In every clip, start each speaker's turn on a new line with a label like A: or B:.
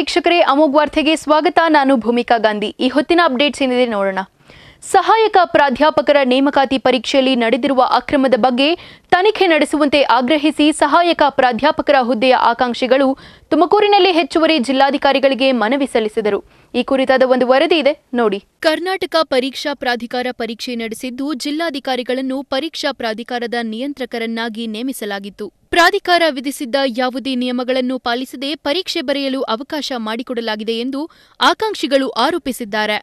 A: ವೀಕ್ಷಕರೇ, ಅಮೋಘ್ ವಾರ್ತೆಗೆ ಸ್ವಾಗತ. ನಾನು ಭೂಮಿಕಾ ಗಾಂಧಿ. ಈ ಹೊತ್ತಿನ ಅಪ್ಡೇಟ್ಸ್ ಏನಿದೆ ನೋಡೋಣ. ಸಹಾಯಕ ಪ್ರಾಧ್ಯಾಪಕರ ನೇಮಕಾತಿ ಪರೀಕ್ಷೆಯಲ್ಲಿ ನಡೆದಿರುವ ಅಕ್ರಮದ ಬಗ್ಗೆ ತನಿಖೆ ನಡೆಸುವಂತೆ ಆಗ್ರಹಿಸಿ ಸಹಾಯಕ ಪ್ರಾಧ್ಯಾಪಕರ ಹುದ್ದೆಯ ಆಕಾಂಕ್ಷಿಗಳು ತುಮಕೂರಿನಲ್ಲಿ ಹೆಚ್ಚುವರಿ ಜಿಲ್ಲಾಧಿಕಾರಿಗಳಿಗೆ ಮನವಿ ಸಲ್ಲಿಸಿದರು. ಈ ಕುರಿತಾದ ಒಂದು ವರದಿ ಇದೆ, ನೋಡಿ. ಕರ್ನಾಟಕ ಪರೀಕ್ಷಾ ಪ್ರಾಧಿಕಾರ ಪರೀಕ್ಷೆ ನಡೆಸಿದ್ದು ಜಿಲ್ಲಾಧಿಕಾರಿಗಳನ್ನು ಪರೀಕ್ಷಾ ಪ್ರಾಧಿಕಾರದ ನಿಯಂತ್ರಕರನ್ನಾಗಿ ನೇಮಿಸಲಾಗಿತ್ತು. ಪ್ರಾಧಿಕಾರ ವಿಧಿಸಿದ್ದ ಯಾವುದೇ ನಿಯಮಗಳನ್ನು ಪಾಲಿಸದೆ ಪರೀಕ್ಷೆ ಬರೆಯಲು ಅವಕಾಶ ಮಾಡಿಕೊಡಲಾಗಿದೆ ಎಂದು ಆಕಾಂಕ್ಷಿಗಳು ಆರೋಪಿಸಿದ್ದಾರೆ.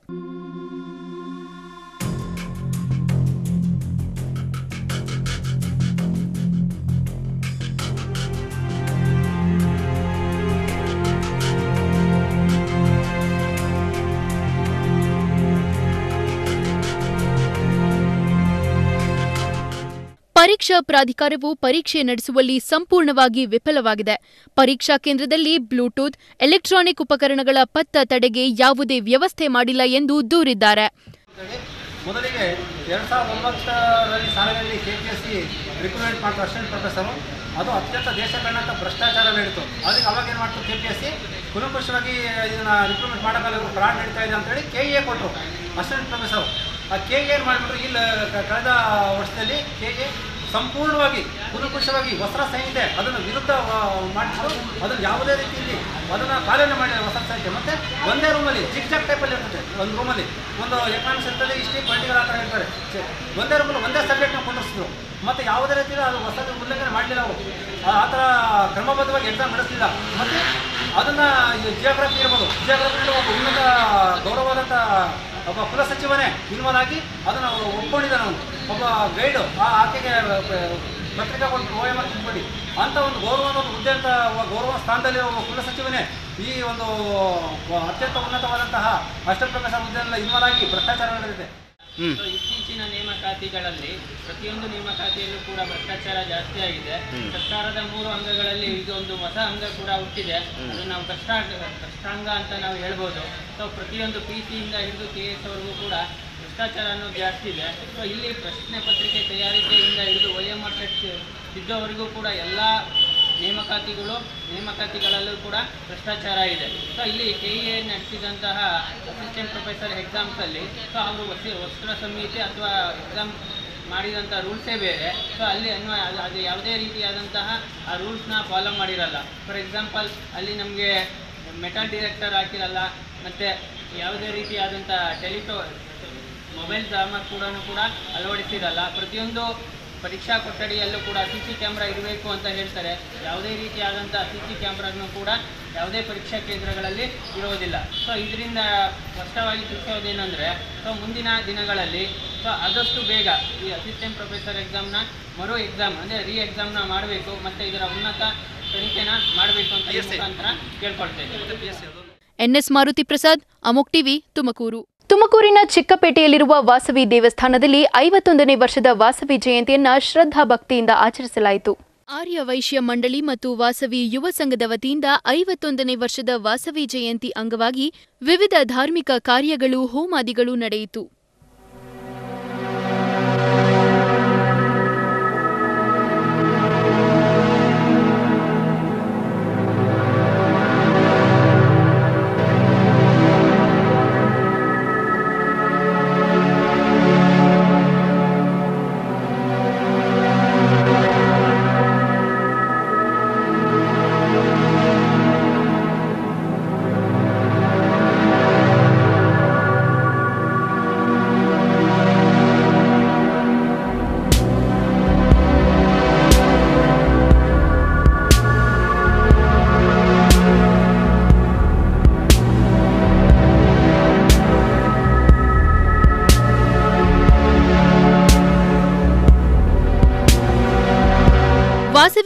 A: ಪರೀಕ್ಷಾ ಪ್ರಾಧಿಕಾರವು ಪರೀಕ್ಷೆ ನಡೆಸುವಲ್ಲಿ ಸಂಪೂರ್ಣವಾಗಿ ವಿಫಲವಾಗಿದೆ. ಪರೀಕ್ಷಾ ಕೇಂದ್ರದಲ್ಲಿ ಬ್ಲೂಟೂತ್, ಎಲೆಕ್ಟ್ರಾನಿಕ್ ಉಪಕರಣಗಳ ಪತ್ತ ತಡೆಗೆ ಯಾವುದೇ ವ್ಯವಸ್ಥೆ ಮಾಡಿಲ್ಲ ಎಂದು ದೂರಿದ್ದಾರೆ.
B: ಮೊದಲಿಗೆ ಎರಡು ಸಾವಿರದ ಒಂಬತ್ತರಲ್ಲಿ ಸಾಲಿನಲ್ಲಿ K P S C recruitment ಮಾಡ್ತಾರೆ ಅಸಿಸ್ಟೆಂಟ್ ಪ್ರೊಫೆಸರು ಅದು ಅತ್ಯಂತ ದೇಶ ಕಂಡಂಥ ಭ್ರಷ್ಟಾಚಾರ ನಡೀತು. ಅದಕ್ಕೆ ಅವಾಗ ಏನು ಮಾಡ್ತು ಕೆ ಪಿ ಎಸ್ ಸಿ ಕುಲಂಕುಷವಾಗಿ ಇದನ್ನು ರಿಕ್ರೂಟ್ಮೆಂಟ್ ಮಾಡೋಕ್ಕಲ್ಲ ಫ್ರಾಡ್ ನಡೀತಾ ಇದೆ ಅಂತೇಳಿ ಕೆ ಎ ಕೊಟ್ಟರು ಅಸಿಸ್ಟೆಂಟ್ ಪ್ರೊಫೆಸರು ಆ ಕೆ ಏನು ಮಾಡಿಬಿಟ್ರು? ಇಲ್ಲಿ ಕಳೆದ ವರ್ಷದಲ್ಲಿ ಕೆ ಎ ಸಂಪೂರ್ಣವಾಗಿ ಕುಲಂಕುಷವಾಗಿ ವಸ್ತ್ರ ಸಂಹಿತೆ, ಅದನ್ನು ವಿರುದ್ಧ ಮಾಡಿಸಿದ್ರು ಅದನ್ನು ಯಾವುದೇ ರೀತಿಯಲ್ಲಿ ಅದನ್ನು ಪಾಲನೆ ಮಾಡಿಲ್ಲ ವಸ್ತ್ರ ಸಂಹಿತೆ. ಮತ್ತು ಒಂದೇ ರೂಮಲ್ಲಿ ಜಿಗ್ ಜಾಕ್ ಟೈಪಲ್ಲಿ ಇರ್ತದೆ. ಒಂದು ರೂಮಲ್ಲಿ ಒಂದು ಎಕನಾಮಿಕ್ಸ್ ಇರ್ತದೆ ಇಷ್ಟೇ ಪೊಲಿಟಿಕಲ್ ಆ ಥರ ಇರ್ತಾರೆ ಒಂದೇ ರೂಮಲ್ಲಿ ಒಂದೇ ಸಬ್ಜೆಕ್ಟ್ನ ಕೊಂಡಿಸಿದ್ರು ಮತ್ತು ಯಾವುದೇ ರೀತಿಯಲ್ಲಿ ಅದು ಹೊಸ ಉಲ್ಲಂಘನೆ ಮಾಡಲಿಲ್ಲ ಅವರು. ಆ- ಥರ ಕ್ರಮಬದ್ಧವಾಗಿ ಎಕ್ಸಾಮ್ ನಡೆಸಲಿಲ್ಲ. ಮತ್ತು ಅದನ್ನು ಜಿಯೋಗ್ರಫಿ ಇರ್ಬೋದು. ಜಿಯೋಗ್ರಫಿಯಲ್ಲಿ ಒಂದು ಉನ್ನತ ಗೌರವವಾದಂಥ ಒಬ್ಬ ಕುಲಸಚಿವನೇ ಇನ್ವಾಲ್ವ್ ಆಗಿ ಅದನ್ನು ಒಪ್ಕೊಂಡಿದ್ದಾನೆ ಅವನು ಒಬ್ಬ ಗೈಡು ಆ ಆಕೆಗೆ ಪತ್ರಿಕಾ ಕೊಟ್ಟು ಓ ಎಂ ಇಟ್ಕೊಂಡು ಕೊಡಿ ಅಂಥ ಒಂದು ಗೌರವ, ಒಂದು ಹುದ್ದೆ ಅಂತ ಗೌರವ ಸ್ಥಾನದಲ್ಲಿ ಒಬ್ಬ ಕುಲಸಚಿವನೇ ಈ ಒಂದು ಅತ್ಯಂತ ಉನ್ನತವಾದಂತಹ ಅಷ್ಟಪ್ರಕಾಶ ಹುದ್ದೆಯನ್ನು ಇನ್ವಾಲ್ವ್ ಭ್ರಷ್ಟಾಚಾರ ನಡೆದಿದೆ.
C: ಸೊ ಇತ್ತೀಚಿನ ನೇಮಕಾತಿಗಳಲ್ಲಿ ಪ್ರತಿಯೊಂದು ನೇಮಕಾತಿಯಲ್ಲೂ ಕೂಡ ಭ್ರಷ್ಟಾಚಾರ ಜಾಸ್ತಿ ಆಗಿದೆ. ಸರ್ಕಾರದ ಮೂರು ಅಂಗಗಳಲ್ಲಿ ಇದೊಂದು ಒಂದು ಹೊಸ ಅಂಗ ಕೂಡ ಹುಟ್ಟಿದೆ. ಅದು ನಾವು ಕಷ್ಟ ಕಷ್ಟಾಂಗ ಅಂತ ನಾವು ಹೇಳ್ಬೋದು. ಸೊ ಪ್ರತಿಯೊಂದು ಪಿ ಸಿಯಿಂದ ಹಿಡಿದು ಕೆ ಎಸ್ ವರೆಗೂ ಕೂಡ ಭ್ರಷ್ಟಾಚಾರ ಅನ್ನೋದು ಜಾಸ್ತಿ ಇದೆ. ಸೊ ಇಲ್ಲಿ ಪ್ರಶ್ನೆ ಪತ್ರಿಕೆ ತಯಾರಿಕೆಯಿಂದ ಹಿಡಿದು ವೈ ಎಂ ಆರ್ ಇದ್ದವರೆಗೂ ಕೂಡ ಎಲ್ಲ ನೇಮಕಾತಿಗಳು, ನೇಮಕಾತಿಗಳಲ್ಲೂ ಕೂಡ ಭ್ರಷ್ಟಾಚಾರ ಇದೆ. ಸೊ ಇಲ್ಲಿ ಕೆ ಇ ಎ ನಡೆಸಿದಂತಹ ಅಸಿಸ್ಟೆಂಟ್ ಪ್ರೊಫೆಸರ್ ಎಕ್ಸಾಮ್ಸಲ್ಲಿ ಸೊ ಅವರು ವಸಿ, ವಸ್ತ್ರ ಸಮಿತಿ ಅಥವಾ ಎಕ್ಸಾಮ್ ಮಾಡಿದಂಥ ರೂಲ್ಸೇ ಬೇರೆ. ಸೊ ಅಲ್ಲಿ ಅನ್ವಯ ಅದು- ಯಾವುದೇ ರೀತಿಯಾದಂತಹ ಆ ರೂಲ್ಸ್ನ ಫಾಲೋ ಮಾಡಿರಲ್ಲ. ಫಾರ್ ಎಕ್ಸಾಂಪಲ್ ಅಲ್ಲಿ ನಮಗೆ ಮೆಟಲ್ ಡಿರೆಕ್ಟರ್ ಹಾಕಿರಲ್ಲ, ಮತ್ತು ಯಾವುದೇ ರೀತಿಯಾದಂಥ ಟೆಲಿಟೋ ಮೊಬೈಲ್ ಜಾಮರ್ ಕೂಡ ಕೂಡ ಅಳವಡಿಸಿರಲ್ಲ. ಪ್ರತಿಯೊಂದು ಪರೀಕ್ಷಾ ಕೊಠಡಿಯಲ್ಲೂ ಕೂಡ ಸಿ ಸಿ ಕ್ಯಾಮ್ರಾ ಇರಬೇಕು ಅಂತ ಹೇಳ್ತಾರೆ. ಯಾವುದೇ ರೀತಿಯಾದಂಥ ಸಿ ಸಿ ಕ್ಯಾಮ್ರಾನು ಕೂಡ ಯಾವುದೇ ಪರೀಕ್ಷಾ ಕೇಂದ್ರಗಳಲ್ಲಿ ಇರೋದಿಲ್ಲ ಸೊ ಇದರಿಂದ ಸ್ಪಷ್ಟವಾಗಿ ತಿಳಿಸೋದೇನೆಂದರೆ ಸೊ ಮುಂದಿನ ದಿನಗಳಲ್ಲಿ ಸೊ ಆದಷ್ಟು ಬೇಗ ಈ ಅಸಿಸ್ಟೆಂಟ್ ಪ್ರೊಫೆಸರ್ ಎಕ್ಸಾಮ್ನ ಮರು ಎಕ್ಸಾಮ್ ಅಂದರೆ ರೀ ಎಕ್ಸಾಮ್ನ ಮಾಡಬೇಕು ಮತ್ತು ಇದರ ಉನ್ನತ ತನಿಖೆನ ಮಾಡಬೇಕು ಅಂತ ಕೇಳ್ಕೊಳ್ತೇನೆ. ಎನ್
A: ಎಸ್ ಮಾರುತಿ ಪ್ರಸಾದ್ ಅಮೋಕ್ ಟಿವಿ ತುಮಕೂರು. ತುಮಕೂರಿನ ಚಿಕ್ಕಪೇಟೆಯಲ್ಲಿರುವ ವಾಸವಿ ದೇವಸ್ಥಾನದಲ್ಲಿ ಐವತ್ತೊಂದನೇ ವರ್ಷದ ವಾಸವಿ ಜಯಂತಿಯನ್ನ ಶ್ರದ್ಧಾ ಭಕ್ತಿಯಿಂದ ಆಚರಿಸಲಾಯಿತು. ಆರ್ಯ ವೈಶ್ಯ ಮಂಡಳಿ ಮತ್ತು ವಾಸವಿ ಯುವ ಸಂಘದ ವತಿಯಿಂದ ಐವತ್ತೊಂದನೇ ವರ್ಷದ ವಾಸವಿ ಜಯಂತಿ ಅಂಗವಾಗಿ ವಿವಿಧ ಧಾರ್ಮಿಕ ಕಾರ್ಯಗಳು, ಹೋಮಾದಿಗಳು ನಡೆಯಿತು.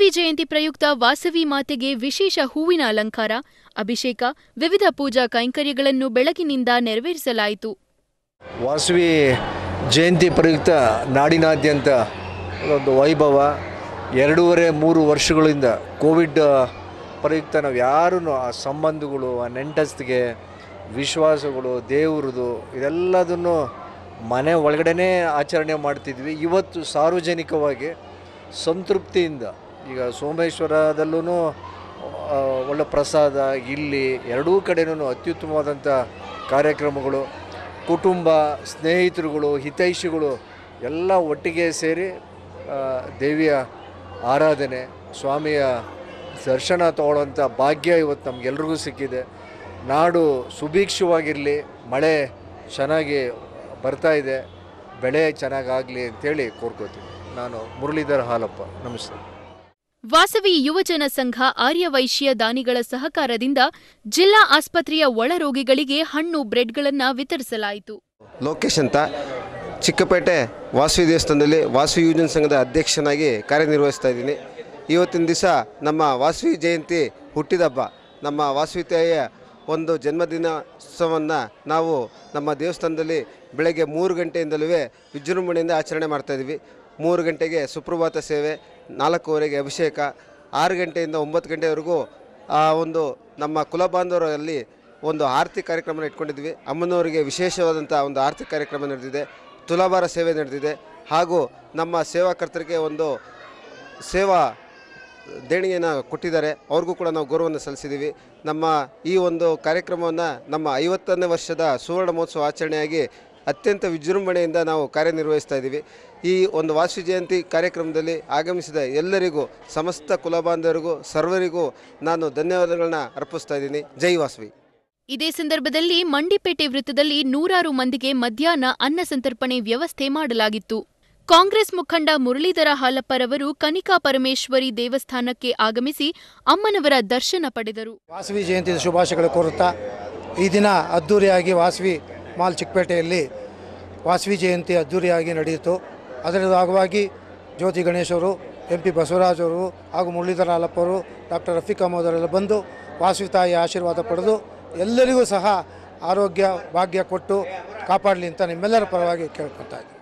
A: ವಾಸವಿ ಜಯಂತಿ ಪ್ರಯುಕ್ತ ವಾಸವಿ ಮಾತೆಗೆ ವಿಶೇಷ ಹೂವಿನ ಅಲಂಕಾರ, ಅಭಿಷೇಕ, ವಿವಿಧ ಪೂಜಾ ಕೈಂಕರ್ಯಗಳನ್ನು ಬೆಳಗಿನಿಂದ ನೆರವೇರಿಸಲಾಯಿತು.
D: ವಾಸವಿ ಜಯಂತಿ ಪ್ರಯುಕ್ತ ನಾಡಿನಾದ್ಯಂತ ಒಂದು ವೈಭವ. ಎರಡೂವರೆ, ಮೂರು ವರ್ಷಗಳಿಂದ ಕೋವಿಡ್ ಪ್ರಯುಕ್ತ ನಾವು ಯಾರೂ ಆ ಸಂಬಂಧಗಳು, ಆ ನೆಂಟಸ್ತಿಗೆ, ವಿಶ್ವಾಸಗಳು ದೇವ್ರದ್ದು ಇದೆಲ್ಲದನ್ನು ಮನೆ ಒಳಗಡೆನೇ ಆಚರಣೆ ಮಾಡ್ತಿದ್ವಿ. ಇವತ್ತು ಸಾರ್ವಜನಿಕವಾಗಿ ಸಂತೃಪ್ತಿಯಿಂದ ಈಗ ಸೋಮೇಶ್ವರದಲ್ಲೂ ಒಳ್ಳೆ ಪ್ರಸಾದ ಇಲ್ಲಿ ಎರಡೂ ಕಡೆನೂ ಅತ್ಯುತ್ತಮವಾದಂಥ ಕಾರ್ಯಕ್ರಮಗಳು. ಕುಟುಂಬ, ಸ್ನೇಹಿತರುಗಳು, ಹಿತೈಷಿಗಳು ಎಲ್ಲ ಒಟ್ಟಿಗೆ ಸೇರಿ ದೇವಿಯ ಆರಾಧನೆ, ಸ್ವಾಮಿಯ ದರ್ಶನ ತಗೊಳ್ಳೋಂಥ ಭಾಗ್ಯ ಇವತ್ತು ನಮಗೆಲ್ರಿಗೂ ಸಿಕ್ಕಿದೆ. ನಾಡು ಸುಭೀಕ್ಷವಾಗಿರಲಿ, ಮಳೆ ಚೆನ್ನಾಗಿ ಬರ್ತಾ ಇದೆ, ಬೆಳೆ ಚೆನ್ನಾಗಾಗಲಿ ಅಂತೇಳಿ ಕೋರ್ಕೋತೀನಿ ನಾನು ಮುರಳೀಧರ್ ಹಾಲಪ್ಪ. ನಮಸ್ತೆ.
A: ವಾಸವಿ ಯುವಜನ ಸಂಘ ಆರ್ಯವೈಶ್ಯ ದಾನಿಗಳ ಸಹಕಾರದಿಂದ ಜಿಲ್ಲಾ ಆಸ್ಪತ್ರೆಯ ಒಳರೋಗಿಗಳಿಗೆ ಹಣ್ಣು, ಬ್ರೆಡ್ಗಳನ್ನು ವಿತರಿಸಲಾಯಿತು.
E: ಲೋಕೇಶ್ ಅಂತ ಚಿಕ್ಕಪೇಟೆ ವಾಸವಿ ದೇವಸ್ಥಾನದಲ್ಲಿ ವಾಸವಿ ಯುವಜನ ಸಂಘದ ಅಧ್ಯಕ್ಷನಾಗಿ ಕಾರ್ಯನಿರ್ವಹಿಸ್ತಾ ಇದ್ದೀನಿ. ಇವತ್ತಿನ ದಿವಸ ನಮ್ಮ ವಾಸವಿ ಜಯಂತಿ ಹುಟ್ಟಿದಬ್ಬ ನಮ್ಮ ವಾಸವಿ ತಾಯಿಯ ಒಂದು ಜನ್ಮದಿನೋತ್ಸವವನ್ನು ನಾವು ನಮ್ಮ ದೇವಸ್ಥಾನದಲ್ಲಿ ಬೆಳಗ್ಗೆ ಮೂರು ಗಂಟೆಯಿಂದಲೂ ವಿಜೃಂಭಣೆಯಿಂದ ಆಚರಣೆ ಮಾಡ್ತಾಯಿದ್ವಿ ಮೂರು ಗಂಟೆಗೆ ಸುಪ್ರಭಾತ ಸೇವೆ ನಾಲ್ಕೂವರೆಗೆ ಅಭಿಷೇಕ, ಆರು ಗಂಟೆಯಿಂದ ಒಂಬತ್ತು ಗಂಟೆವರೆಗೂ, ಆ, ಒಂದು ನಮ್ಮ ಕುಲಬಾಂಧವರಲ್ಲಿ ಒಂದು ಆರತಿ ಕಾರ್ಯಕ್ರಮ ಇಟ್ಕೊಂಡಿದ್ವಿ. ಅಮ್ಮನವರಿಗೆ ವಿಶೇಷವಾದಂಥ ಒಂದು ಆರ್ಥಿಕ ಕಾರ್ಯಕ್ರಮ ನಡೆದಿದೆ. ತುಲಾಭಾರ ಸೇವೆ ನಡೆದಿದೆ. ಹಾಗೂ ನಮ್ಮ ಸೇವಾಕರ್ತರಿಗೆ ಒಂದು ಸೇವಾ ದೇಣಿಗೆಯನ್ನು ಕೊಟ್ಟಿದ್ದಾರೆ. ಅವ್ರಿಗೂ ಕೂಡ ನಾವು ಗೌರವವನ್ನು ಸಲ್ಲಿಸಿದ್ದೀವಿ. ನಮ್ಮ ಈ ಒಂದು ಕಾರ್ಯಕ್ರಮವನ್ನು ನಮ್ಮ ಐವತ್ತನೇ ವರ್ಷದ ಸುವರ್ಣ ಮಹೋತ್ಸವ ಆಚರಣೆಯಾಗಿ ಅತ್ಯಂತ ವಿಜೃಂಭಣೆಯಿಂದ ನಾವು ಕಾರ್ಯನಿರ್ವಹಿಸ್ತಾ ಇದ್ದೀವಿ. ಈ ಒಂದು ವಾಸವಿ ಜಯಂತಿ ಕಾರ್ಯಕ್ರಮದಲ್ಲಿ ಆಗಮಿಸಿದ ಎಲ್ಲರಿಗೂ ಸಮಸ್ತ ಕುಲಬಾಂಧವರಿಗೂ ಸರ್ವರಿಗೂ ನಾನು ಧನ್ಯವಾದಗಳನ್ನ ಅರ್ಪಿಸ್ತಾ ಇದ್ದೀನಿ. ಜೈ ವಾಸವಿ.
A: ಇದೇ ಸಂದರ್ಭದಲ್ಲಿ ಮಂಡಿಪೇಟೆ ವೃತ್ತದಲ್ಲಿ ನೂರಾರು ಮಂದಿಗೆ ಮಧ್ಯಾಹ್ನ ಅನ್ನ ಸಂತರ್ಪಣೆ ವ್ಯವಸ್ಥೆ ಮಾಡಲಾಗಿತ್ತು. ಕಾಂಗ್ರೆಸ್ ಮುಖಂಡ ಮುರಳೀಧರ ಹಾಲಪ್ಪರವರು ಕನಿಕಾ ಪರಮೇಶ್ವರಿ ದೇವಸ್ಥಾನಕ್ಕೆ ಆಗಮಿಸಿ ಅಮ್ಮನವರ ದರ್ಶನ ಪಡೆದರು.
F: ವಾಸವಿ ಜಯಂತಿಯ ಶುಭಾಶಯಗಳು ಕೋರುತ್ತಾ ಈ ದಿನ ಅದ್ದೂರಿಯಾಗಿ ವಾಸವಿ ಮಾಲ್ ಚಿಕ್ಕಪೇಟೆಯಲ್ಲಿ ವಾಸವಿ ಜಯಂತಿ ಅದ್ಧೂರಿಯಾಗಿ ನಡೆಯಿತು. ಅದರ ಭಾಗವಾಗಿ ಜ್ಯೋತಿ ಗಣೇಶ್ ಅವರು ಎಂ ಪಿ ಬಸವರಾಜ್ ಅವರು ಹಾಗೂ ಮುರಳೀಧರ ಅವರು ಡಾಕ್ಟರ್ ರಫೀಕ್ ಅಹಮದ್ ಅವರೆಲ್ಲ ಬಂದು ವಾಸವಿ ತಾಯಿ ಆಶೀರ್ವಾದ ಪಡೆದು ಎಲ್ಲರಿಗೂ ಸಹ ಆರೋಗ್ಯ, ಭಾಗ್ಯ ಕೊಟ್ಟು ಕಾಪಾಡಲಿ ಅಂತ ನಿಮ್ಮೆಲ್ಲರ ಪರವಾಗಿ ಕೇಳ್ಕೊತಾ ಇದ್ದೀನಿ.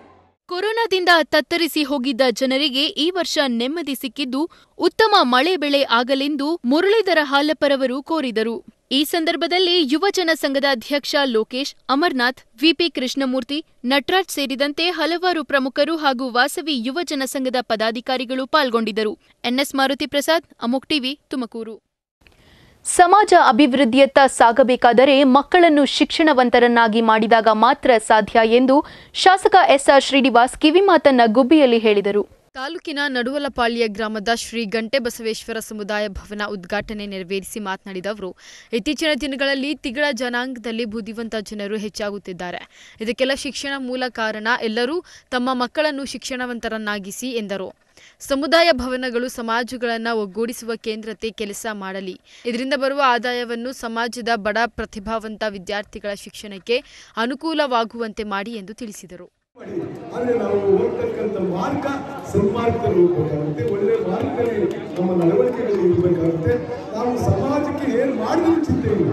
A: ಕೊರೋನಾದಿಂದ ತತ್ತರಿಸಿ ಹೋಗಿದ್ದ ಜನರಿಗೆ ಈ ವರ್ಷ ನೆಮ್ಮದಿ ಸಿಕ್ಕಿದ್ದು, ಉತ್ತಮ ಮಳೆ ಬೆಳೆ ಆಗಲೆಂದು ಮುರಳೀಧರ ಹಾಲಪ್ಪರವರು ಕೋರಿದರು. ಈ ಸಂದರ್ಭದಲ್ಲಿ ಯುವಜನ ಸಂಘದ ಅಧ್ಯಕ್ಷ ಲೋಕೇಶ್, ಅಮರ್ನಾಥ್, ವಿಪಿ ಕೃಷ್ಣಮೂರ್ತಿ, ನಟರಾಜ್ ಸೇರಿದಂತೆ ಹಲವಾರು ಪ್ರಮುಖರು ಹಾಗೂ ವಾಸವಿ ಯುವಜನ ಸಂಘದ ಪದಾಧಿಕಾರಿಗಳು ಪಾಲ್ಗೊಂಡಿದ್ದರು. ಎನ್ಎಸ್ ಮಾರುತಿ ಪ್ರಸಾದ್, ಅಮೋಕ್ ಟಿವಿ, ತುಮಕೂರು. ಸಮಾಜ ಅಭಿವೃದ್ಧಿಯತ್ತ ಸಾಗಬೇಕಾದರೆ ಮಕ್ಕಳನ್ನು ಶಿಕ್ಷಣವಂತರನ್ನಾಗಿ ಮಾಡಿದಾಗ ಮಾತ್ರ ಸಾಧ್ಯ ಎಂದು ಶಾಸಕ ಎಸ್ಆರ್ ಶ್ರೀನಿವಾಸ್ ಕಿವಿಮಾತನ್ನ ಗುಬ್ಬಿಯಲ್ಲಿ ಹೇಳಿದರು.
G: ತಾಲೂಕಿನ ನಡುವಲಪಾಳ್ಯ ಗ್ರಾಮದ ಶ್ರೀ ಗಂಟೆ ಬಸವೇಶ್ವರ ಸಮುದಾಯ ಭವನ ಉದ್ಘಾಟನೆ ನೆರವೇರಿಸಿ ಮಾತನಾಡಿದ ಅವರು, ಇತ್ತೀಚಿನ ದಿನಗಳಲ್ಲಿ ತಿಗಳ ಜನಾಂಗದಲ್ಲಿ ಬುದ್ಧಿವಂತ ಜನರು ಹೆಚ್ಚಾಗುತ್ತಿದ್ದಾರೆ. ಇದಕ್ಕೆಲ್ಲ ಶಿಕ್ಷಣ ಮೂಲ ಕಾರಣ ಎಲ್ಲರೂ ತಮ್ಮ ಮಕ್ಕಳನ್ನು ಶಿಕ್ಷಣವಂತರನ್ನಾಗಿಸಿ ಎಂದರು. ಸಮುದಾಯ ಭವನಗಳು ಸಮಾಜಗಳನ್ನು ಒಗ್ಗೂಡಿಸುವ ಕೇಂದ್ರತೆ ಕೆಲಸ ಮಾಡಲಿ. ಇದರಿಂದ ಬರುವ ಆದಾಯವನ್ನು ಸಮಾಜದ ಬಡ ಪ್ರತಿಭಾವಂತ ವಿದ್ಯಾರ್ಥಿಗಳ ಶಿಕ್ಷಣಕ್ಕೆ ಅನುಕೂಲವಾಗುವಂತೆ ಮಾಡಿ ಎಂದು ತಿಳಿಸಿದರು.
H: ಆದ್ರೆ ನಾವು ಹೋಗ್ತಕ್ಕಂಥ ಮಾರ್ಗ ಸನ್ಮಾರ್ಗದಲ್ಲಿ ಹೋಗ್ಬೇಕಾಗುತ್ತೆ. ಒಳ್ಳೆ ಮಾರ್ಗದಲ್ಲಿ ನಮ್ಮ ನಡವಳಿಕೆಗಳು ಇರಬೇಕಾಗುತ್ತೆ. ನಾವು ಸಮಾಜಕ್ಕೆ ಏನ್ ಮಾಡಿದ್ರು ಚಿಂತೆ ಇಲ್ಲ.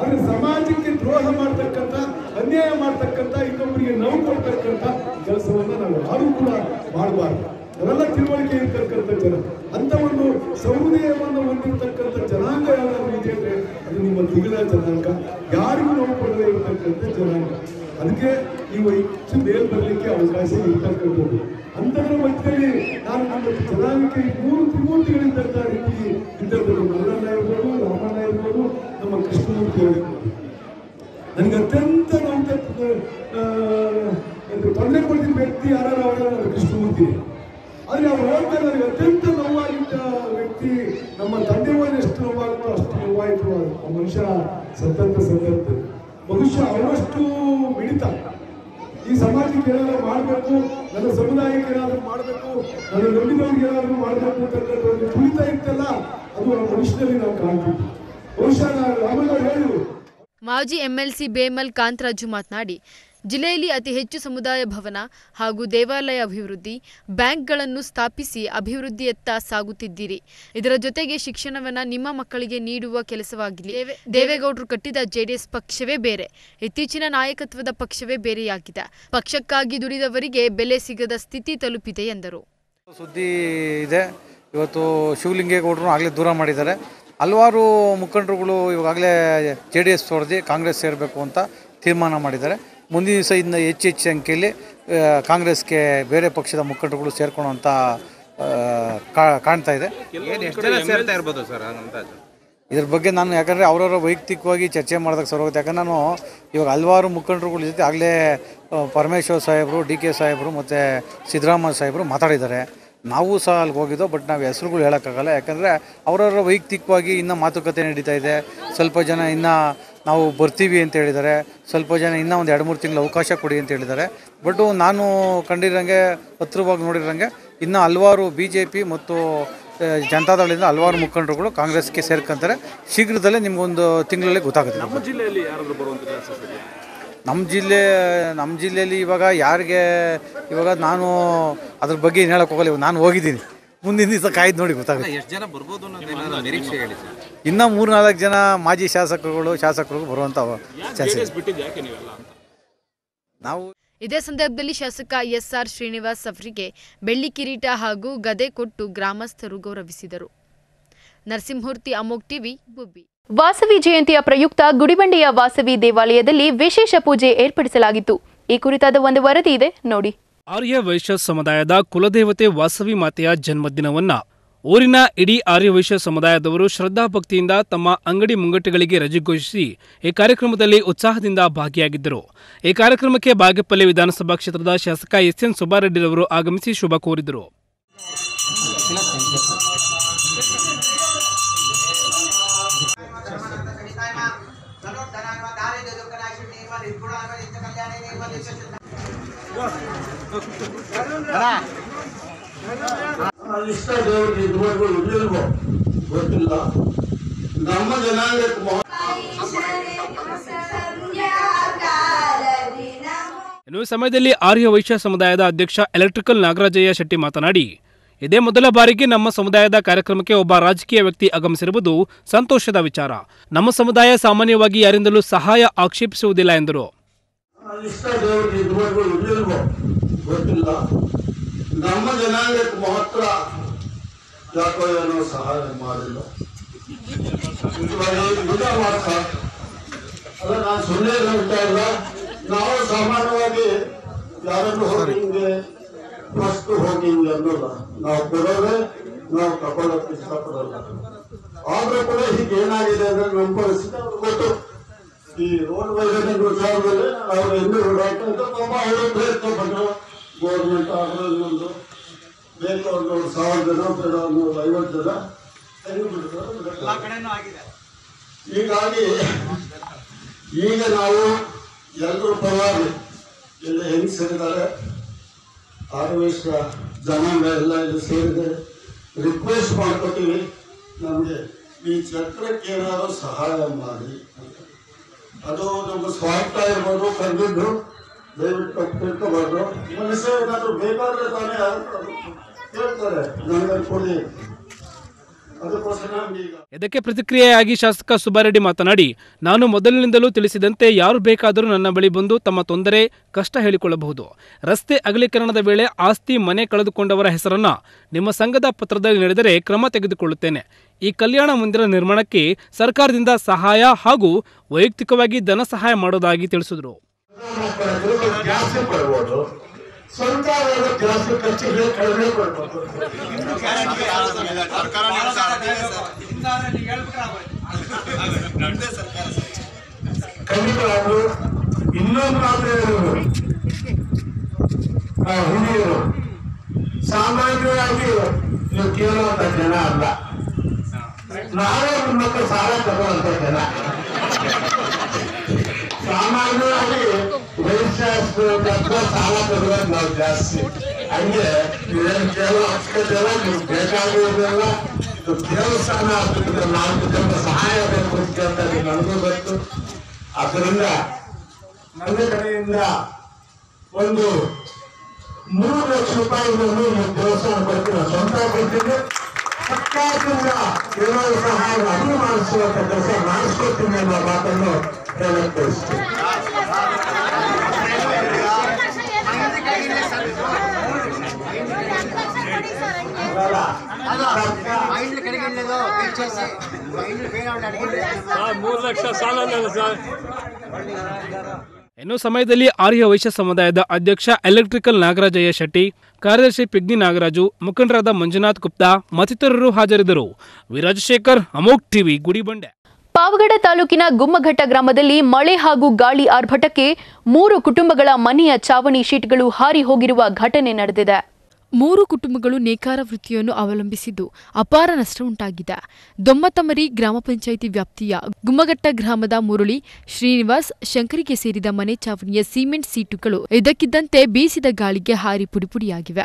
H: ಆದ್ರೆ ಸಮಾಜಕ್ಕೆ ದ್ರೋಹ ಮಾಡ್ತಕ್ಕಂಥ, ಅನ್ಯಾಯ ಮಾಡ್ತಕ್ಕಂಥ ಇನ್ನೊಬ್ಬರಿಗೆ ನೋವು ಕೊಡ್ತಕ್ಕಂಥ ಕೆಲಸವನ್ನ ನಾವು ಯಾರು ಕೂಡ ಮಾಡಬಾರ್ದು. ಎಲ್ಲ ತಿಳುವಳಿಕೆ ಇರ್ತಕ್ಕಂಥ ಜನ. ಅಂತ ಒಂದು ಸಮುದಾಯವನ್ನು ಹೊಂದಿರತಕ್ಕಂಥ ಜನಾಂಗ ಯಾವ್ದಾದ್ರು ಇದೆ ಅಂದ್ರೆ ಅದು ನಿಮ್ಮ ದಿಗಿಲ ಜನಾಂಗ. ಯಾರಿಗೂ ನೋವು ಕೊಡದೇ ಇರತಕ್ಕಂಥ ಜನಾಂಗ. ಅದಕ್ಕೆ ನೀವು ಹೆಚ್ಚು ಮೇಲ್ ಬರಲಿಕ್ಕೆ ಅವಕಾಶ ಇರ್ತಕ್ಕಂಥದ್ದು ಅಂಥದ್ರ ಮಧ್ಯದಲ್ಲಿ ನಾನು ನಮ್ಮ ಜನಾಂಗಕ್ಕೆ ಮೂರು ತ್ರಿಮೂರ್ತಿಗಳಿದ್ದಂಥ ರೀತಿ ಇದ್ದದ್ದು ಮಲ್ಲಣ್ಣ ಇರ್ಬೋದು ರಾಮಣ್ಣ ಇರ್ಬೋದು ನಮ್ಮ ಕೃಷ್ಣಮೂರ್ತಿ ಇರ್ಬೋದು ನನಗೆ ಅತ್ಯಂತ ನೋವು ತೊಂದರೆ ಕೊಡ್ತಿದ್ದ ವ್ಯಕ್ತಿ ಯಾರು ಅವರ ಕೃಷ್ಣಮೂರ್ತಿ ಆದ್ರೆ ಅವ್ರು ಹೋಗ್ತಾ ನನಗೆ ಅತ್ಯಂತ ನೋವಾಗಿದ್ದ ವ್ಯಕ್ತಿ ನಮ್ಮ ತಂದೆ ಹೋದ್ರೆ ಎಷ್ಟು ನೋವಾಗುತ್ತೋ ಅಷ್ಟು ನೋವಾಯಿತು ಆ ಮನುಷ್ಯ ಸತ್ತಂತ ಸಂದರ್ಭದಲ್ಲಿ ಬಹುಶಃ ಅವರಷ್ಟು ಮಿಡಿತ ಈ ಸಮಾಜಕ್ಕೆ ಏನಾದ್ರು ಮಾಡಬೇಕು ನನ್ನ ಸಮುದಾಯಕ್ಕೆ ಏನಾದ್ರು ಮಾಡಬೇಕು ನನ್ನ ನಂಬಿದವ್ರಿಗೆ ಏನಾದ್ರು ಮಾಡಬೇಕು ಅಂತಕ್ಕಂಥ ಒಂದು ತುಳಿತ ಇತ್ತಲ್ಲ ಅದು ಆ ಮನುಷ್ಯನಲ್ಲಿ ನಾವು ಕಾಣ್ತೀವಿ ಬಹುಶಃ ನಾನು ರಾಮಣ್ಣ ಹೇಳಿದ್ರು
G: ಮಾಜಿ ಎಂಎಲ್ಸಿ ಬೇಮಲ್ ಕಾಂತರಾಜು ಮಾತನಾಡಿ ಜಿಲ್ಲೆಯಲ್ಲಿ ಅತಿ ಹೆಚ್ಚು ಸಮುದಾಯ ಭವನ ಹಾಗೂ ದೇವಾಲಯ ಅಭಿವೃದ್ಧಿ ಬ್ಯಾಂಕ್ಗಳನ್ನು ಸ್ಥಾಪಿಸಿ ಅಭಿವೃದ್ಧಿಯತ್ತ ಸಾಗುತ್ತಿದ್ದೀರಿ. ಇದರ ಜೊತೆಗೆ ಶಿಕ್ಷಣವನ್ನ ನಿಮ್ಮ ಮಕ್ಕಳಿಗೆ ನೀಡುವ ಕೆಲಸವಾಗಲಿ. ದೇವೇಗೌಡರು ಕಟ್ಟಿದ ಜೆಡಿಎಸ್ ಪಕ್ಷವೇ ಬೇರೆ. ಇತ್ತೀಚಿನ ನಾಯಕತ್ವದ ಪಕ್ಷವೇ ಬೇರೆಯಾಗಿದೆ. ಪಕ್ಷಕ್ಕಾಗಿ ದುಡಿದವರಿಗೆ ಬೆಲೆ ಸಿಗದ ಸ್ಥಿತಿ ತಲುಪಿದೆ ಎಂದರು.
I: ಸುದ್ದಿ ಇದೆ. ಇವತ್ತು ಶಿವಲಿಂಗೇಗೌಡರು ಆಗಲೇ ದೂರ ಮಾಡಿದ್ದಾರೆ. ಹಲವಾರು ಮುಖಂಡರುಗಳು ಇವಾಗಲೇ ಜೆ ಡಿ ಎಸ್ ತೊಡೆದು ಕಾಂಗ್ರೆಸ್ ಸೇರಬೇಕು ಅಂತ ತೀರ್ಮಾನ ಮಾಡಿದ್ದಾರೆ. ಮುಂದಿನ ದಿವಸ ಇನ್ನು ಹೆಚ್ಚು ಹೆಚ್ಚು ಸಂಖ್ಯೆಯಲ್ಲಿ ಕಾಂಗ್ರೆಸ್ಗೆ ಬೇರೆ ಪಕ್ಷದ ಮುಖಂಡರುಗಳು ಸೇರ್ಕೊಳ್ಳೋ ಅಂತ ಕಾ- ಕಾಣ್ತಾ ಇದೆ. ಇದ್ರ ಬಗ್ಗೆ ನಾನು ಯಾಕಂದರೆ ಅವರವರ ವೈಯಕ್ತಿಕವಾಗಿ ಚರ್ಚೆ ಮಾಡಿದಾಗ ಸರ್ ಹೋಗುತ್ತೆ. ಯಾಕಂದ್ರೆ ನಾನು ಇವಾಗ ಹಲವಾರು ಮುಖಂಡರುಗಳ ಜೊತೆ ಆಗಲೇ ಪರಮೇಶ್ವರ್ ಸಾಹೇಬರು ಡಿ ಕೆ ಸಾಹೇಬರು ಮತ್ತು ಸಿದ್ದರಾಮಯ್ಯ ಸಾಹೇಬರು ಮಾತಾಡಿದ್ದಾರೆ. ನಾವು ಸಹ ಅಲ್ಲಿ ಹೋಗಿದ್ದೋ ಬಟ್ ನಾವು ಹೆಸರುಗಳು ಹೇಳೋಕ್ಕಾಗಲ್ಲ. ಯಾಕಂದರೆ ಅವರವರ ವೈಯಕ್ತಿಕವಾಗಿ ಇನ್ನೂ ಮಾತುಕತೆ ನಡೀತಾ ಇದೆ. ಸ್ವಲ್ಪ ಜನ ಇನ್ನೂ ನಾವು ಬರ್ತೀವಿ ಅಂತ ಹೇಳಿದ್ದಾರೆ. ಸ್ವಲ್ಪ ಜನ ಇನ್ನೂ ಒಂದು ಎರಡು, ಮೂರು ತಿಂಗಳು ಅವಕಾಶ ಕೊಡಿ ಅಂತ ಹೇಳಿದ್ದಾರೆ. ಬಟ್ ನಾನು ಕಂಡಿರೋಂಗೆ, ಹತ್ರವಾಗಿ ನೋಡಿರೋಂಗೆ, ಇನ್ನೂ ಹಲವಾರು ಬಿ ಜೆ ಪಿ ಮತ್ತು ಜನತಾದಳದಿಂದ ಹಲವಾರು ಮುಖಂಡರುಗಳು ಕಾಂಗ್ರೆಸ್ಗೆ ಸೇರ್ಕೊಂತಾರೆ. ಶೀಘ್ರದಲ್ಲೇ ನಿಮಗೊಂದು ತಿಂಗಳಲ್ಲಿ ಗೊತ್ತಾಗುತ್ತೆ. ನಮ್ಮ ಜಿಲ್ಲೆಯಲ್ಲಿ ನಮ್ಮ ಜಿಲ್ಲೆ ನಮ್ಮ ಜಿಲ್ಲೆಯಲ್ಲಿ ಇವಾಗ ಯಾರಿಗೆ ಇವಾಗ ನಾನು ಅದ್ರ ಬಗ್ಗೆ ಏನು ಹೇಳಕ್ಕೆ ಹೋಗಲ್ಲ ಇವಾಗ ನಾನು ಹೋಗಿದ್ದೀನಿ. ಮುಂದಿನ ದಿವಸ ಕಾಯ್ದು ನೋಡಿ ಗೊತ್ತಾಗುತ್ತೆ.
J: ಎಷ್ಟು ಜನ ಬರ್ಬೋದು ಅನ್ನೋದು ನಿರೀಕ್ಷೆ ಹೇಳಿ ಸರ್?
I: ಇನ್ನೂ ಮೂರು ನಾಲ್ಕು ಜನ ಮಾಜಿ ಶಾಸಕರುಗಳು ಶಾಸಕರು ಬರುವಂಥ ಚಾನ್ಸಸ್ ನಾವು
G: ಇದೇ ಸಂದರ್ಭದಲ್ಲಿ ಶಾಸಕ ಎಸ್ ಆರ್ ಶ್ರೀನಿವಾಸ್ ಅವರಿಗೆ ಬೆಳ್ಳಿ ಕಿರೀಟ ಹಾಗೂ ಗದೆ ಕೊಟ್ಟು ಗ್ರಾಮಸ್ಥರು ಗೌರವಿಸಿದರು. ನರಸಿಂಹೂರ್ತಿ ಅಮೋಕ್ ಟಿವಿ ಬುಬ್ಬಿ.
A: ವಾಸವಿ ಜಯಂತಿಯ ಪ್ರಯುಕ್ತ ಗುಡಿಬಂಡೆಯ ವಾಸವಿ ದೇವಾಲಯದಲ್ಲಿ ವಿಶೇಷ ಪೂಜೆ ಏರ್ಪಡಿಸಲಾಗಿತ್ತು. ಈ ಕುರಿತಾದ ಒಂದು ವರದಿ ಇದೆ, ನೋಡಿ.
K: ಆರ್ಯ ವೈಶ್ಯ ಸಮುದಾಯದ ಕುಲದೇವತೆ ವಾಸವಿ ಮಾತೆಯ ಜನ್ಮದಿನವನ್ನ ಊರಿನ ಇಡೀ ಆರ್ಯವೈಶ್ಯ ಸಮುದಾಯದವರು ಶ್ರದ್ಧಾಭಕ್ತಿಯಿಂದ ತಮ್ಮ ಅಂಗಡಿ ಮುಂಗಟ್ಟುಗಳಿಗೆ ರಜೆ ಘೋಷಿಸಿ ಈ ಕಾರ್ಯಕ್ರಮದಲ್ಲಿ ಉತ್ಸಾಹದಿಂದ ಭಾಗಿಯಾಗಿದ್ದರು. ಈ ಕಾರ್ಯಕ್ರಮಕ್ಕೆ ಬಾಗೇಪಲ್ಲಿ ವಿಧಾನಸಭಾ ಕ್ಷೇತ್ರದ ಶಾಸಕ ಎಸ್ ಎನ್ ಸುಬ್ಬಾರೆಡ್ಡಿರವರು ಆಗಮಿಸಿ ಶುಭ ಕೋರಿದರು.
L: ಇಷ್ಟ
K: ಸಮಯದಲ್ಲಿ ಆರ್ಯ ವೈಶ್ಯ ಸಮುದಾಯದ ಅಧ್ಯಕ್ಷ ಎಲೆಕ್ಟ್ರಿಕಲ್ ನಾಗರಾಜಯ್ಯ ಶೆಟ್ಟಿ ಮಾತನಾಡಿ, ಇದೇ ಮೊದಲ ಬಾರಿಗೆ ನಮ್ಮ ಸಮುದಾಯದ ಕಾರ್ಯಕ್ರಮಕ್ಕೆ ಒಬ್ಬ ರಾಜಕೀಯ ವ್ಯಕ್ತಿ ಆಗಮಿಸಿರುವುದು ಸಂತೋಷದ ವಿಚಾರ. ನಮ್ಮ ಸಮುದಾಯ ಸಾಮಾನ್ಯವಾಗಿ ಯಾರಿಂದಲೂ ಸಹಾಯ ಆಕ್ಷೇಪಿಸುವುದಿಲ್ಲ ಎಂದರು.
L: ಇಷ್ಟ ದೇವರಿಗೆ ಇದುವರೆಗೂ ಇರಲಿಲ್ವೋ? ಗೊತ್ತಿಲ್ಲ. ನಮ್ಮ ಜನಾಂಗಕ್ಕೆ ಮಾತ್ರ ಯಾಕೋ ಏನೋ ಸಹಾಯ ಮಾಡಿಲ್ಲ. ನಿಜ ಮಾತ್ರ. ಅಲ್ಲ, ನಾನು ಸುಮ್ಮನೆ ಹೇಳ್ತಾ ಇಲ್ಲ ನಾವು ಸಾಮಾನ್ಯವಾಗಿ ಯಾರನ್ನು ಹೋಗಿ ಹಿಂಗೆ ಫಸ್ಟ್ ಹೋಗಿ ಹಿಂಗೆ ಅನ್ನೋಲ್ಲ. ನಾವು ಕೊಡೋದೇ, ನಾವು ತಗೊಳ್ಳೋಕೆ ಇಷ್ಟಪಡಲ್ಲ. ಆದ್ರೂ ಕೂಡ ಹೀಗೆ ಏನಾಗಿದೆ ಅಂದ್ರೆ ನಮ್ಮ ಪರಿಸ್ಥಿತಿ ಈ ರೋಡ್ ವೈದ್ಯರ ವಿಚಾರದಲ್ಲಿ ಅವ್ರು ಎಲ್ಲಿ ಓಡಾಡ್ತಾ ಪಾಪ ಅವರು ಪ್ರಯತ್ನಪಟ್ಟರು ಗೌರ್ಮೆಂಟ್ ಇನ್ನೊಂದು ಬೇಕು ಒಂದು. ಒಂದು ಸಾವಿರ ಜನ ಬೇಡ ಒಂದು ಐವತ್ತು ಜನ. ಹೀಗಾಗಿ ಈಗ ನಾವು ಎಲ್ಲರೂ ಪರವಾಗಿ ಎಲ್ಲ ಹೆಂಗ್ ಸೇರಿದ್ದಾರೆ ಆರ್ವೇಶ ಜನಾಂಗ ಎಲ್ಲ ಇಲ್ಲಿ ಸೇರಿದೆ ರಿಕ್ವೆಸ್ಟ್ ಮಾಡ್ಕೊತೀವಿ. ನಮಗೆ ಈ ಚಕ್ರಕ್ಕೆ ಏನಾದರೂ ಸಹಾಯ ಮಾಡಿ. ಅದು ನಮ್ಮ ಸ್ವಾರ್ಥ ಇರ್ಬೋದು ಕರೆದಿದ್ದು ದಯವಿಟ್ಟು ತಿಳ್ಕೊಬಾರ್ದು. ಮನುಷ್ಯ ಏನಾದ್ರು ಬೇಕಾದ್ರೆ ತಾನೇ ಕೇಳ್ತಾರೆ ನನಗೆ ಕೊಡಿ
K: ಇದಕ್ಕೆ ಪ್ರತಿಕ್ರಿಯೆಯಾಗಿ ಶಾಸಕ ಸುಬ್ಬಾರೆಡ್ಡಿ ಮಾತನಾಡಿ ನಾನು ಮೊದಲಿನಿಂದಲೂ ತಿಳಿಸಿದಂತೆ ಯಾರು ಬೇಕಾದರೂ ನನ್ನ ಬಳಿ ಬಂದು ತಮ್ಮ ತೊಂದರೆ ಕಷ್ಟ ಹೇಳಿಕೊಳ್ಳಬಹುದು. ರಸ್ತೆ ಅಗಲೀಕರಣದ ವೇಳೆ ಆಸ್ತಿ ಮನೆ ಕಳೆದುಕೊಂಡವರ ಹೆಸರನ್ನ ನಿಮ್ಮ ಸಂಘದ ಪತ್ರದಲ್ಲಿ ನಡೆದರೆ ಕ್ರಮ ತೆಗೆದುಕೊಳ್ಳುತ್ತೇನೆ. ಈ ಕಲ್ಯಾಣ ಮಂದಿರ ನಿರ್ಮಾಣಕ್ಕೆ ಸರ್ಕಾರದಿಂದ ಸಹಾಯ ಹಾಗೂ ವೈಯಕ್ತಿಕವಾಗಿ ಧನ ಸಹಾಯ ಮಾಡೋದಾಗಿ ತಿಳಿಸಿದರು.
L: ಸಾಮಾನ್ಯವಾಗಿ ನೀವು ಕೇಳುವಂತ ಜನ ಅಲ್ಲ. ನಾವೇ ನಮ್ಮ ಮಕ್ಕಳು ಸಾಲ ತಗೊಳ್ಳುವಂತ ಜನ ಸಾಮಾನ್ಯವಾಗಿ ವಯಸ್ಸಾದ ಸಾಲ ತಗೊಳ್ಳೋದು ನಾವು ಜಾಸ್ತಿ. ಹಂಗೆ ಕೇಳೋ ಅವಶ್ಯಕತೆ ಇಲ್ಲ ನೀವು ಬೇಕಾಗುವುದಿಲ್ಲ ಇದು ದೇವಸ್ಥಾನ ಆಗ್ತದೆ ನಾಲ್ಕು ಜನ ಸಹಾಯ ಬೇಕು ಅಂತ ನನಗೂ ಗೊತ್ತು. ಅದರಿಂದ ನನ್ನ ಕಡೆಯಿಂದ ಒಂದು ಮೂರು ಲಕ್ಷ ರೂಪಾಯಿ ದೇವಸ್ಥಾನ ಕೊಡ್ತೀನಿ ಸ್ವಂತ ಕೊಡ್ತೀನಿ. ಸರ್ಕಾರದಿಂದ ಏನಾದ್ರು ಸಹಾಯ ಅದು ಮಾಡಿಸುವಂತ ಕೆಲಸ ಮಾಡಿಸ್ಕೊಡ್ತೀನಿ ಅನ್ನೋ ಮಾತನ್ನು ಹೇಳಕ್ ಬಯಸ್ತೀನಿ
K: ಮೂರು ಲಕ್ಷ ಸಾಲ ಸರ್ ಇನ್ನು ಸಮಯದಲ್ಲಿ ಆರ್ಯ ವೈಶ್ಯ ಸಮುದಾಯದ ಅಧ್ಯಕ್ಷ ಎಲೆಕ್ಟ್ರಿಕಲ್ ನಾಗರಾಜಯ್ಯ ಶೆಟ್ಟಿ, ಕಾರ್ಯದರ್ಶಿ ಪಿಗ್ನಿ ನಾಗರಾಜು, ಮುಖಂಡರಾದ ಮಂಜುನಾಥ್ ಗುಪ್ತಾ ಮತ್ತಿತರರು ಹಾಜರಿದ್ದರು. ವಿರಾಜಶೇಖರ್ ಅಮೋಕ್ ಟಿವಿ, ಗುಡಿಬಂಡೆ.
A: ಪಾವಗಡ ತಾಲೂಕಿನ ಗುಮ್ಮಘಟ್ಟ ಗ್ರಾಮದಲ್ಲಿ ಮಳೆ ಹಾಗೂ ಗಾಳಿ ಆರ್ಭಟಕ್ಕೆ ಮೂರು ಕುಟುಂಬಗಳ ಮನೆಯ ಚಾವಣಿ ಶೀಟ್ಗಳು ಹಾರಿ ಹೋಗಿರುವ ಘಟನೆ ನಡೆದಿದೆ.
G: ಮೂರು ಕುಟುಂಬಗಳು ನೇಕಾರ ವೃತ್ತಿಯನ್ನು ಅವಲಂಬಿಸಿದ್ದು ಅಪಾರ ನಷ್ಟ ಉಂಟಾಗಿದೆ ದೊಮ್ಮತಮರಿ ಗ್ರಾಮ ಪಂಚಾಯಿತಿ ವ್ಯಾಪ್ತಿಯ ಗುಮ್ಮಘಟ್ಟ ಗ್ರಾಮದ ಮುರಳಿ ಶ್ರೀನಿವಾಸ್ ಶಂಕರಿಗೆ ಸೇರಿದ ಮನೆ ಚಾವಣಿಯ ಸಿಮೆಂಟ್ ಸೀಟುಗಳು ಇದಕ್ಕಿದ್ದಂತೆ ಬೀಸಿದ ಗಾಳಿಗೆ ಹಾರಿ ಪುಡಿಪುಡಿಯಾಗಿವೆ.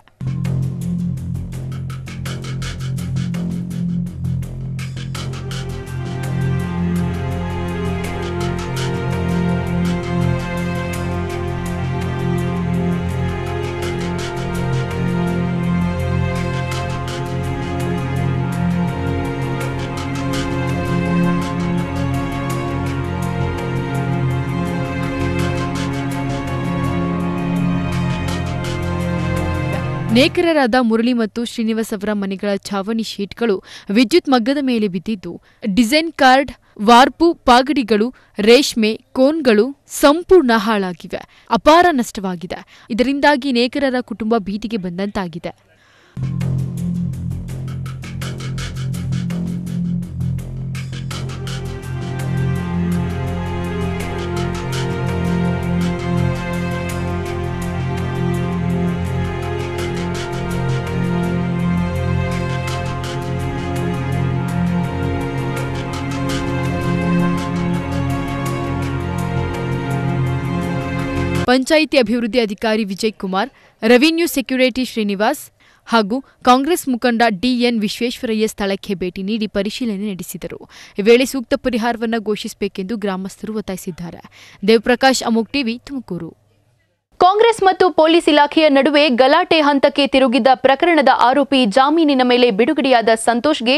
G: ನೇಕರರಾದ ಮುರಳಿ ಮತ್ತು ಶ್ರೀನಿವಾಸ್ ಅವರ ಮನೆಗಳ ಛಾವಣಿ ಶೀಟ್ಗಳು ವಿದ್ಯುತ್ ಮಗ್ಗದ ಮೇಲೆ ಬಿದ್ದಿದ್ದು, ಡಿಸೈನ್ ಕಾರ್ಡ್, ವಾರ್ಪು, ಪಾಗಡಿಗಳು, ರೇಷ್ಮೆ, ಕೋನ್ಗಳು ಸಂಪೂರ್ಣ ಹಾಳಾಗಿವೆ, ಅಪಾರ ನಷ್ಟವಾಗಿದೆ. ಇದರಿಂದಾಗಿ ನೇಕರರ ಕುಟುಂಬ ಬೀದಿಗೆ ಬಂದಂತಾಗಿದೆ. ಪಂಚಾಯಿತಿ ಅಭಿವೃದ್ಧಿ ಅಧಿಕಾರಿ ವಿಜಯ್ ಕುಮಾರ್ ರೆವಿನ್ಯೂ ಸೆಕ್ಯೂರಿಟಿ ಶ್ರೀನಿವಾಸ್ ಹಾಗೂ ಕಾಂಗ್ರೆಸ್ ಮುಖಂಡ ಡಿಎನ್ ವಿಶ್ವೇಶ್ವರಯ್ಯ ಸ್ಥಳಕ್ಕೆ ಭೇಟಿ ನೀಡಿ ಪರಿಶೀಲನೆ ನಡೆಸಿದರು. ಈ ವೇಳೆ ಸೂಕ್ತ ಪರಿಹಾರವನ್ನು ಘೋಷಿಸಬೇಕೆಂದು ಗ್ರಾಮಸ್ಥರು ಒತ್ತಾಯಿಸಿದ್ದಾರೆ. ದೇವಪ್ರಕಾಶ್, ಅಮೋಕ್ ಟಿವಿ, ತುಮಕೂರು.
A: ಕಾಂಗ್ರೆಸ್ ಮತ್ತು ಪೊಲೀಸ್ ಇಲಾಖೆಯ ನಡುವೆ ಗಲಾಟೆ ಹಂತಕ್ಕೆ ತಿರುಗಿದ್ದ ಪ್ರಕರಣದ ಆರೋಪಿ ಜಾಮೀನಿನ ಮೇಲೆ ಬಿಡುಗಡೆಯಾದ ಸಂತೋಷ್ಗೆ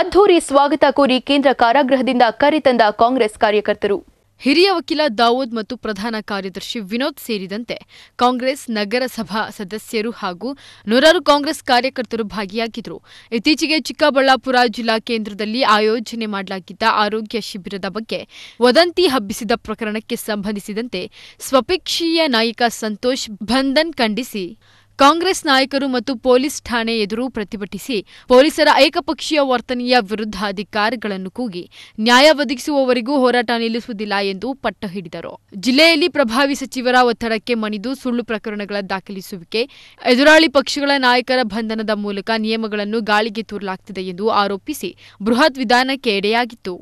A: ಅದ್ದೂರಿ ಸ್ವಾಗತ ಕೋರಿ ಕೇಂದ್ರ ಕಾರಾಗೃಹದಿಂದ ಕರೆತಂದ ಕಾಂಗ್ರೆಸ್ ಕಾರ್ಯಕರ್ತರು.
G: ಹಿರಿಯ ವಕೀಲ ದಾವೂದ್ ಮತ್ತು ಪ್ರಧಾನ ಕಾರ್ಯದರ್ಶಿ ವಿನೋದ್ ಸೇರಿದಂತೆ ಕಾಂಗ್ರೆಸ್ ನಗರಸಭಾ ಸದಸ್ಯರು ಹಾಗೂ ನೂರಾರು ಕಾಂಗ್ರೆಸ್ ಕಾರ್ಯಕರ್ತರು ಭಾಗಿಯಾಗಿದ್ದರು. ಇತ್ತೀಚೆಗೆ ಚಿಕ್ಕಬಳ್ಳಾಪುರ ಜಿಲ್ಲಾ ಕೇಂದ್ರದಲ್ಲಿ ಆಯೋಜನೆ ಮಾಡಲಾಗಿದ್ದ ಆರೋಗ್ಯ ಶಿಬಿರದ ಬಗ್ಗೆ ವದಂತಿ ಹಬ್ಬಿಸಿದ ಪ್ರಕರಣಕ್ಕೆ ಸಂಬಂಧಿಸಿದಂತೆ ಸ್ವಪಕ್ಷೀಯ ನಾಯಕ ಸಂತೋಷ್ ಬಂಧನ್ ಖಂಡಿಸಿ. ಕಾಂಗ್ರೆಸ್ ನಾಯಕರು ಮತ್ತು ಪೊಲೀಸ್ ಠಾಣೆ ಎದುರು ಪ್ರತಿಭಟಿಸಿ ಪೊಲೀಸರ ಏಕಪಕ್ಷೀಯ ವರ್ತನೆಯ ವಿರುದ್ಧ ಅಧಿಕಾರಿಗಳನ್ನು ಕೂಗಿ ನ್ಯಾಯ ಒದಗಿಸುವವರೆಗೂ ಹೋರಾಟ ನಿಲ್ಲಿಸುವುದಿಲ್ಲ ಎಂದು ಪಟ್ಟು ಹಿಡಿದರು. ಜಿಲ್ಲೆಯಲ್ಲಿ ಪ್ರಭಾವಿ ಸಚಿವರ ಒತ್ತಡಕ್ಕೆ ಮಣಿದು ಸುಳ್ಳು ಪ್ರಕರಣಗಳ ದಾಖಲಿಸುವಿಕೆ, ಎದುರಾಳಿ ಪಕ್ಷಗಳ ನಾಯಕರ ಬಂಧನದ ಮೂಲಕ ನಿಯಮಗಳನ್ನು ಗಾಳಿಗೆ ತೂರಲಾಗುತ್ತಿದೆ ಎಂದು ಆರೋಪಿಸಿ ಬೃಹತ್ ವಿಧಾನಕ್ಕೆ ಎಡೆಯಾಗಿತ್ತು.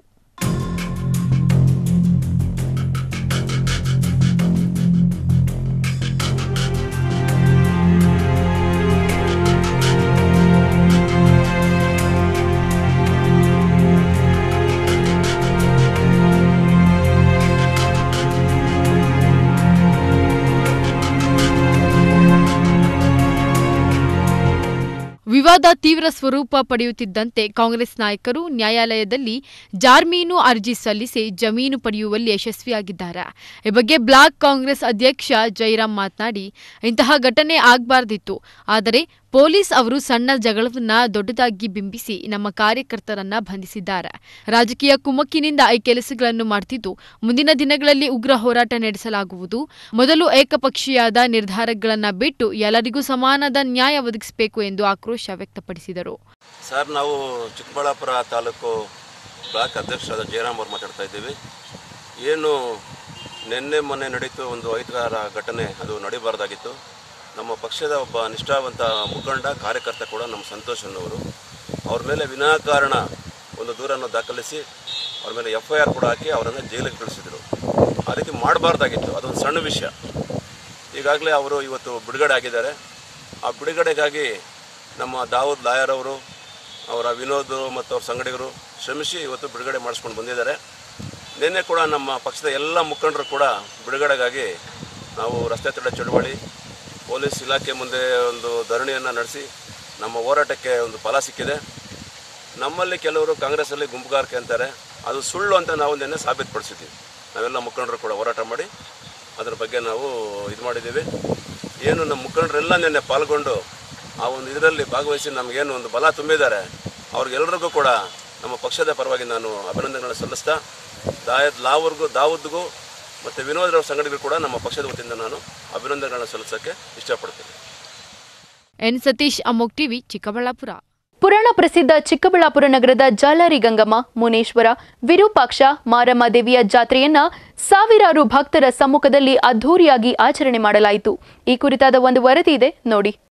G: ವಿವಾದ ತೀವ್ರ ಸ್ವರೂಪ ಪಡೆಯುತ್ತಿದ್ದಂತೆ ಕಾಂಗ್ರೆಸ್ ನಾಯಕರು ನ್ಯಾಯಾಲಯದಲ್ಲಿ ಜಾರ್ಮೀನು ಅರ್ಜಿ ಸಲ್ಲಿಸಿ ಜಮೀನು ಪಡೆಯುವಲ್ಲಿ ಯಶಸ್ವಿಯಾಗಿದ್ದಾರೆ. ಈ ಬಗ್ಗೆ ಬ್ಲಾಕ್ ಕಾಂಗ್ರೆಸ್ ಅಧ್ಯಕ್ಷ ಜೈರಾಮ್ ಮಾತನಾಡಿ, ಇಂತಹ ಘಟನೆ ಆಗಬಾರ್ದಿತ್ತು. ಆದರೆ ಪೊಲೀಸ್ ಅವರು ಸಣ್ಣ ಜಗಳವನ್ನ ದೊಡ್ಡದಾಗಿ ಬಿಂಬಿಸಿ ನಮ್ಮ ಕಾರ್ಯಕರ್ತರನ್ನ ಬಂಧಿಸಿದ್ದಾರೆ. ರಾಜಕೀಯ ಕುಮ್ಮಕ್ಕಿನಿಂದ ಈ ಕೆಲಸಗಳನ್ನು ಮಾಡುತ್ತಿದ್ದು ಮುಂದಿನ ದಿನಗಳಲ್ಲಿ ಉಗ್ರ ಹೋರಾಟ ನಡೆಸಲಾಗುವುದು. ಮೊದಲು ಏಕಪಕ್ಷೀಯಾದ ನಿರ್ಧಾರಗಳನ್ನ ಬಿಟ್ಟು ಎಲ್ಲರಿಗೂ ಸಮಾನದ ನ್ಯಾಯ ಒದಗಿಸಬೇಕು ಎಂದು ಆಕ್ರೋಶ ವ್ಯಕ್ತಪಡಿಸಿದರು.
M: ಸರ್, ನಾವು ಚಿಕ್ಕಬಳ್ಳಾಪುರ ತಾಲೂಕು ಬ್ಲಾಕ್ ಅಧ್ಯಕ್ಷರಾದ ಜಯರಾಮ್ ಅವರು ಮಾತಾಡ್ತಾ ಇದ್ದೀವಿ. ಏನು ನಿನ್ನೆ ಮೊನ್ನೆ ನಡೀತು ಒಂದು ಐದು ಘಟನೆ, ಅದು ನಡೀಬಾರ್ದಾಗಿತ್ತು. ನಮ್ಮ ಪಕ್ಷದ ಒಬ್ಬ ನಿಷ್ಠಾವಂತ ಮುಖಂಡ, ಕಾರ್ಯಕರ್ತ ಕೂಡ ನಮ್ಮ ಸಂತೋಷ್ ಅನ್ನೋರು. ಅವ್ರ ಮೇಲೆ ವಿನಾಕಾರಣ ಒಂದು ದೂರನ್ನು ದಾಖಲಿಸಿ, ಅವ್ರ ಮೇಲೆ ಎಫ್ ಐ ಆರ್ ಕೂಡ ಹಾಕಿ ಅವರನ್ನು ಜೈಲಿಗೆ ಕಳಿಸಿದರು. ಆ ರೀತಿ ಮಾಡಬಾರ್ದಾಗಿತ್ತು. ಅದೊಂದು ಸಣ್ಣ ವಿಷಯ. ಈಗಾಗಲೇ ಅವರು ಇವತ್ತು ಬಿಡುಗಡೆ ಆಗಿದ್ದಾರೆ. ಆ ಬಿಡುಗಡೆಗಾಗಿ ನಮ್ಮ ದಾವೂದ್ ಲಾಯರ್ ಅವರು, ಅವರ ವಿನೋದ್ ಮತ್ತು ಅವ್ರ ಸಂಗಡಿಗರು ಶ್ರಮಿಸಿ ಇವತ್ತು ಬಿಡುಗಡೆ ಮಾಡಿಸ್ಕೊಂಡು ಬಂದಿದ್ದಾರೆ. ನಿನ್ನೆ ಕೂಡ ನಮ್ಮ ಪಕ್ಷದ ಎಲ್ಲ ಮುಖಂಡರು ಕೂಡ ಬಿಡುಗಡೆಗಾಗಿ ನಾವು ರಸ್ತೆ ತಡೆ ಚಳವಳಿ ಪೊಲೀಸ್ ಇಲಾಖೆ ಮುಂದೆ ಒಂದು ಧರಣಿಯನ್ನು ನಡೆಸಿ ನಮ್ಮ ಹೋರಾಟಕ್ಕೆ ಒಂದು ಫಲ ಸಿಕ್ಕಿದೆ. ನಮ್ಮಲ್ಲಿ ಕೆಲವರು ಕಾಂಗ್ರೆಸ್ಸಲ್ಲಿ ಗುಂಪುಗಾರಿಕೆ ಅಂತಾರೆ. ಅದು ಸುಳ್ಳು ಅಂತ ನಾವು ನಿನ್ನೆ ಸಾಬೀತುಪಡಿಸಿದ್ದೀವಿ ನಾವೆಲ್ಲ ಮುಖಂಡರು ಕೂಡ ಹೋರಾಟ ಮಾಡಿ ಅದರ ಬಗ್ಗೆ ನಾವು ಇದು ಮಾಡಿದ್ದೀವಿ. ಏನು ನಮ್ಮ ಮುಖಂಡರೆಲ್ಲ ನಿನ್ನೆ ಪಾಲ್ಗೊಂಡು ಆ ಒಂದು ಇದರಲ್ಲಿ ಭಾಗವಹಿಸಿ ನಮಗೇನು ಒಂದು ಬಲ ತುಂಬಿದ್ದಾರೆ. ಅವ್ರಿಗೆಲ್ಲರಿಗೂ ಕೂಡ ನಮ್ಮ ಪಕ್ಷದ ಪರವಾಗಿ ನಾನು ಅಭಿನಂದನೆಗಳನ್ನು ಸಲ್ಲಿಸ್ತಾ, ದಾಯದ್ ಲಾವರ್ಗೂ, ದಾವೂದ್ಗೂ ಮತ್ತು ವಿನೋದ್ ಸಂಘಟನೆಗಳು ಕೂಡ ನಮ್ಮ ಪಕ್ಷದ ವತಿಯಿಂದ ನಾನು ಅಭಿನಂದನೆಗಳನ್ನು ಸಲ್ಲಿಸೋಕ್ಕೆ ಇಷ್ಟಪಡ್ತೇನೆ.
G: ಎನ್ ಸತೀಶ್ ಅಮೋಕ್ ಟಿವಿ ಚಿಕ್ಕಬಳ್ಳಾಪುರ.
A: ಪುರಾಣ ಪ್ರಸಿದ್ಧ ಚಿಕ್ಕಬಳ್ಳಾಪುರ ನಗರದ ಜಾಲಾರಿ ಗಂಗಮ್ಮ ಮುನೇಶ್ವರ ವಿರೂಪಾಕ್ಷ ಮಾರಮ್ಮ ದೇವಿಯ ಜಾತ್ರೆಯನ್ನ ಸಾವಿರಾರು ಭಕ್ತರ ಸಮ್ಮುಖದಲ್ಲಿ ಅದ್ಧೂರಿಯಾಗಿ ಆಚರಣೆ ಮಾಡಲಾಯಿತು. ಈ ಕುರಿತಾದ ಒಂದು ವರದಿ ಇದೆ ನೋಡಿ.